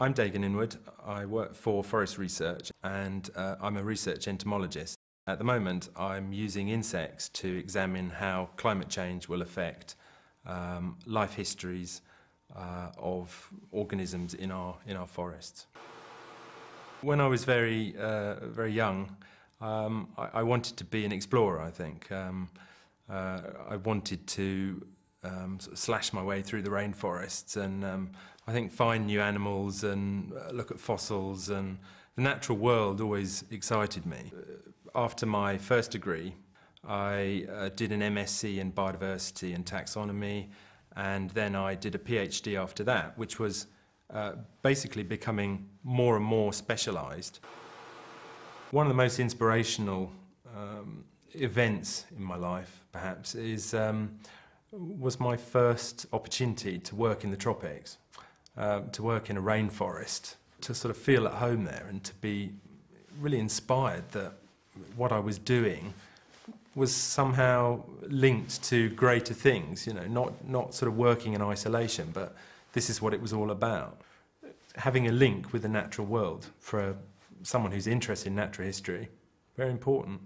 I'm Daegan Inward. I work for Forest Research and uh, I'm a research entomologist. At the moment, I'm using insects to examine how climate change will affect um, life histories uh, of organisms in our, in our forests. When I was very, uh, very young, um, I, I, wanted to be an explorer, I think. Um, uh, I wanted to um, sort of slash my way through the rainforests and um, I think find new animals and uh, look at fossils and the natural world always excited me. Uh, after my first degree, I uh, did an MSc in biodiversity and taxonomy and then I did a PhD after that, which was uh, basically becoming more and more specialised. One of the most inspirational um, events in my life, perhaps, is um, was my first opportunity to work in the tropics, uh, to work in a rainforest, to sort of feel at home there and to be really inspired that what I was doing was somehow linked to greater things, you know, not, not sort of working in isolation, but this is what it was all about. Having a link with the natural world for someone who's interested in natural history, very important.